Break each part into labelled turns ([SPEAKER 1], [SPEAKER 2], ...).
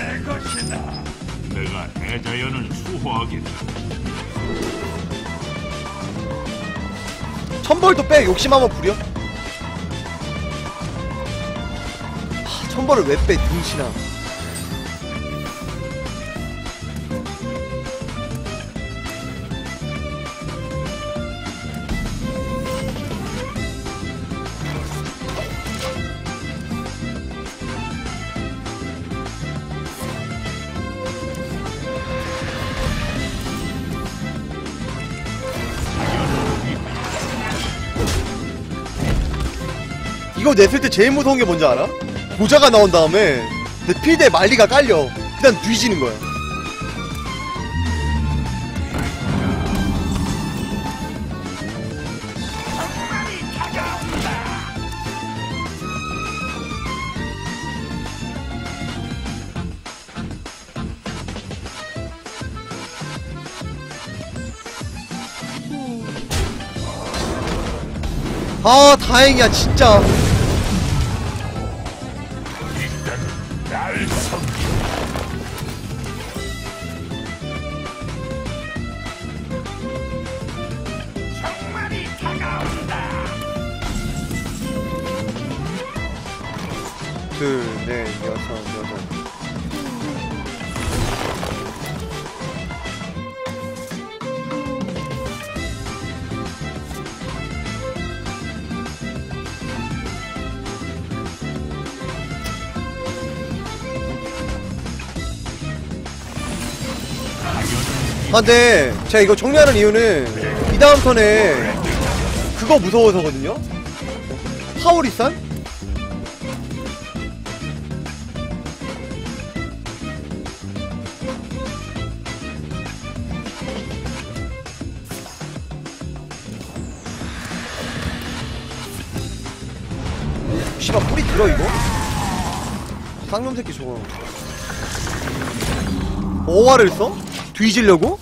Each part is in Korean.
[SPEAKER 1] 내 것이다. 내가 해자연을 수호하겠다.
[SPEAKER 2] 천벌도 빼 욕심 한번 부려 하, 천벌을 왜 빼 등신아 이거 냈을 때 제일 무서운 게 뭔지 알아? 고자가 나온 다음에 내 필드에 말리가 깔려. 그냥 뒤지는 거야. 아 다행이야 진짜 둘, 넷, 여섯, 여덟. 아, 근데 제가 이거 정리하는 이유는 이 다음 턴에 그거 무서워서거든요? 파오리산? 들어 이거? 쌍놈 새끼 저거 오화를 써? 뒤지려고?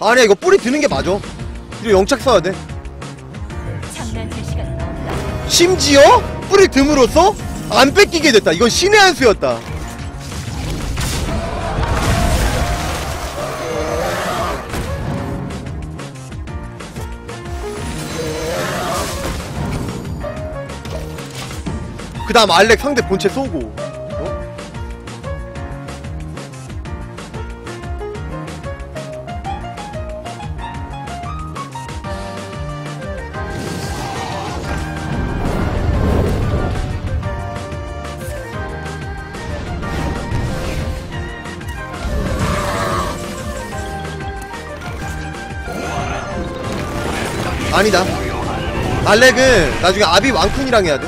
[SPEAKER 2] 아니야 이거 뿌리 드는 게 맞아 이거 영착 써야 돼. 심지어 뿌리 듬으로써 안 뺏기게 됐다. 이건 신의 한 수였다. 그 다음 알렉 상대 본체 쏘고 아니다. 알렉은 나중에 아비 왕쿤이랑 해야 돼.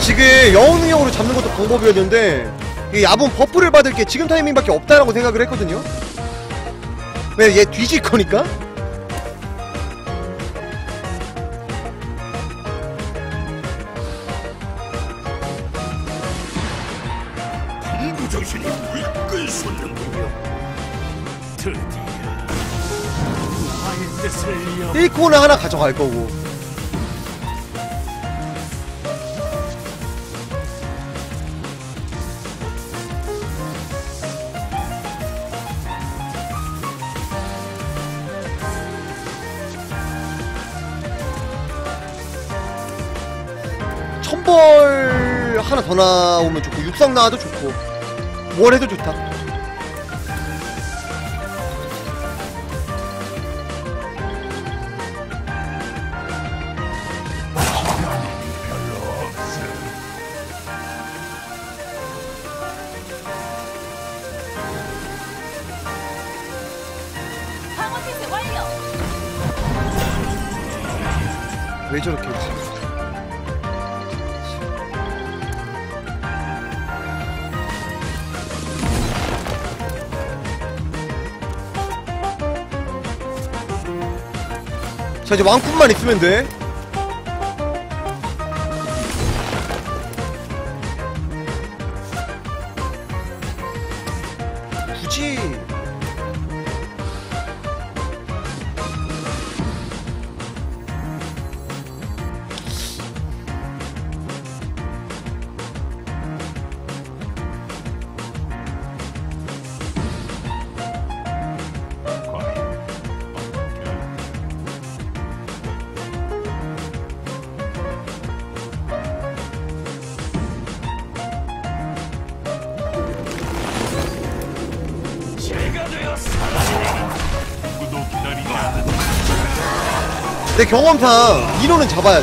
[SPEAKER 2] 지금 영웅 능력으로 잡는 것도 방법이었는데 이 야본 buff를 받을 게 지금 타이밍밖에 없다라고 생각을 했거든요. 왜 얘 뒤질 거니까 1코는 하나 가져갈 거고. 천벌 하나 더 나오면 좋고 육상 나와도 좋고 뭘 해도 좋다 왜 저렇게 했지? 자 이제 왕꿈만 있으면 돼 굳이 내 경험상 리노는 잡아야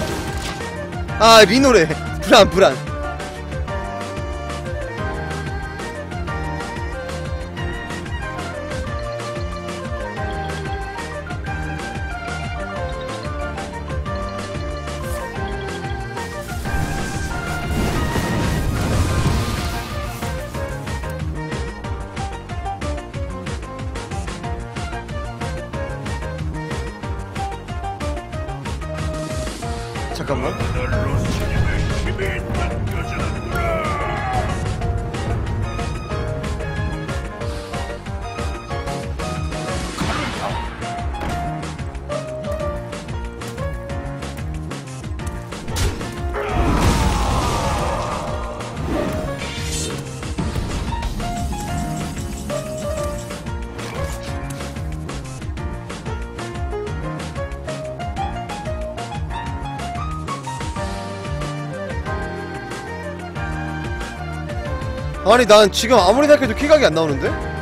[SPEAKER 2] 돼아 리노래. 불안 불안. 잠깐만. 아니 난 지금 아무리 생각해도 킬각이 안 나오는데?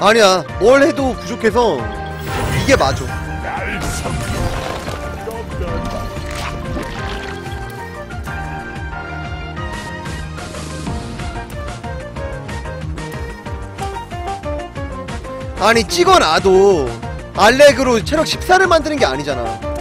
[SPEAKER 2] 아니야 뭘 해도 부족해서 이게 맞아. 아니 찍어놔도 알렉으로 체력 14를 만드는 게 아니잖아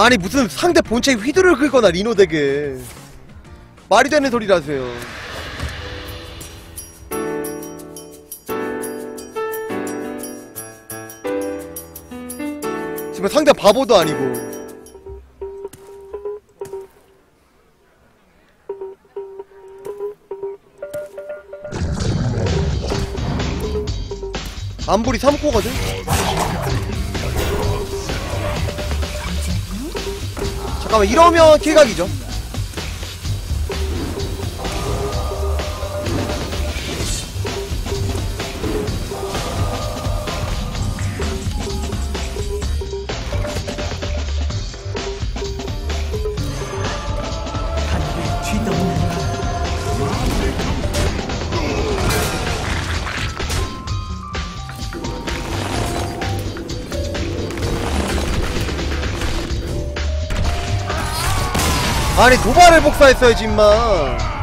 [SPEAKER 2] 아니 무슨 상대 본체에 휘두를 긁거나 리노 덱에. 말이 되는 소리라세요. 지금 상대 바보도 아니고. 안불이 3코거든? 잠깐만 이러면 킬각이죠 아니 도발을 복사했어야지 임마